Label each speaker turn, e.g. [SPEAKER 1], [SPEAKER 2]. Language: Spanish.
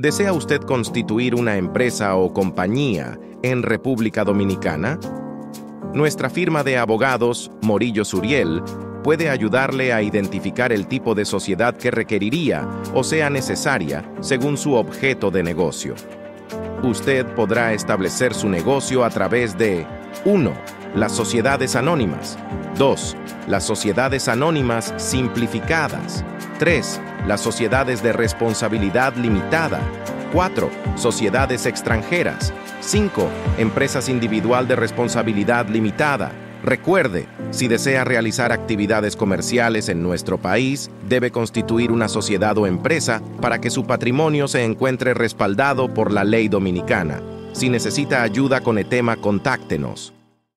[SPEAKER 1] ¿Desea usted constituir una empresa o compañía en República Dominicana? Nuestra firma de abogados, Morillo Suriel, puede ayudarle a identificar el tipo de sociedad que requeriría o sea necesaria según su objeto de negocio. Usted podrá establecer su negocio a través de 1. Las sociedades anónimas. 2. Las sociedades anónimas simplificadas. 3. Las sociedades de responsabilidad limitada. 4. Sociedades extranjeras. 5. Empresas individual de responsabilidad limitada. Recuerde, si desea realizar actividades comerciales en nuestro país, debe constituir una sociedad o empresa para que su patrimonio se encuentre respaldado por la ley dominicana. Si necesita ayuda con el tema, contáctenos